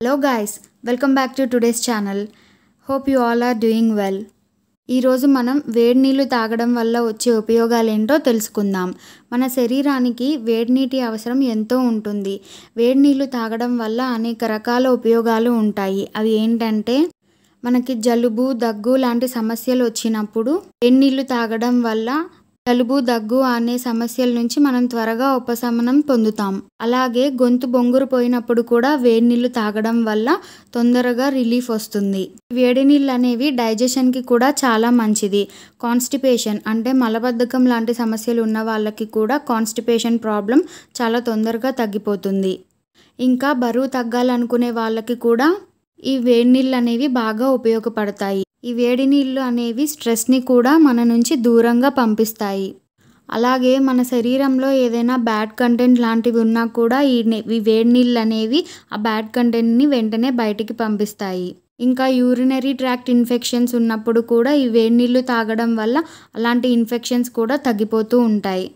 Hello guys welcome back to today's channel hope you all are doing well ఈరోజు మనం వేడి నీళ్ళు తాగడం వల్ల వచ్చే ఉపయోగాలు ఏంటో తెలుసుకుందాం. మన శరీరానికి వేడి నీటి అవసరం ఎంతో ఉంటుంది. వేడి నీళ్ళు తాగడం వల్ల అనేక రకాల ఉపయోగాలు ఉంటాయి. అవి ఏంటంటే మనకి జలుబు దగ్గు లాంటి సమస్యలు వచ్చినప్పుడు వేడి నీళ్ళు తాగడం వల్ల జలుబు దగ్గు అనే సమస్యల నుంచి మనం త్వరగా ఉపశమనం పొందుతాం. అలాగే గొంతు బొంగురు పోయినప్పుడు కూడా వేడి నీళ్ళు తాగడం వల్ల తొందరగా రిలీఫ్ వస్తుంది. వేడి నీళ్ళు అనేవి డైజెషన్కి కూడా చాలా మంచిది. కాన్స్టిపేషన్ అంటే మలబద్ధకం లాంటి సమస్యలు ఉన్న వాళ్ళకి కూడా కాన్స్టిపేషన్ ప్రాబ్లం చాలా తొందరగా తగ్గిపోతుంది. ఇంకా బరువు తగ్గాలనుకునే వాళ్ళకి కూడా ఈ వేడి నీళ్ళు అనేవి బాగా ఉపయోగపడతాయి. ఈ వేడి నీళ్ళు అనేవి స్ట్రెస్ని కూడా మన నుంచి దూరంగా పంపిస్తాయి. అలాగే మన శరీరంలో ఏదైనా బ్యాడ్ కంటెంట్ లాంటివి ఉన్నా కూడా ఈ ఈ వేడి నీళ్ళు అనేవి ఆ బ్యాడ్ కంటెంట్ని వెంటనే బయటికి పంపిస్తాయి. ఇంకా యూరినరీ ట్రాక్ట్ ఇన్ఫెక్షన్స్ ఉన్నప్పుడు కూడా ఈ వేడి నీళ్ళు తాగడం వల్ల అలాంటి ఇన్ఫెక్షన్స్ కూడా తగ్గిపోతూ ఉంటాయి.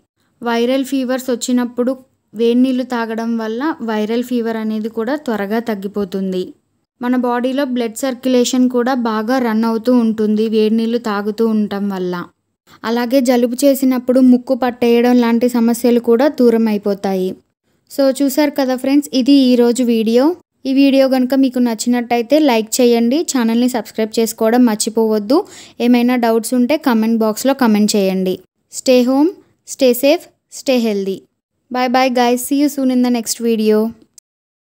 వైరల్ ఫీవర్స్ వచ్చినప్పుడు వేడి నీళ్ళు తాగడం వల్ల వైరల్ ఫీవర్ అనేది కూడా త్వరగా తగ్గిపోతుంది. మన బాడీలో బ్లడ్ సర్క్యులేషన్ కూడా బాగా రన్ అవుతూ ఉంటుంది వేడి నీళ్ళు తాగుతూ ఉండటం వల్ల. అలాగే జలుబు చేసినప్పుడు ముక్కు పట్టేయడం లాంటి సమస్యలు కూడా దూరం అయిపోతాయి సో చూసారు కదా ఫ్రెండ్స్ ఇది ఈరోజు వీడియో. ఈ వీడియో కనుక మీకు నచ్చినట్టయితే లైక్ చేయండి ఛానల్ని సబ్స్క్రైబ్ చేసుకోవడం మర్చిపోవద్దు. ఏమైనా డౌట్స్ ఉంటే కమెంట్ బాక్స్లో కమెంట్ చేయండి. Stay home stay safe stay healthy. Bye bye guys see you soon in the next video.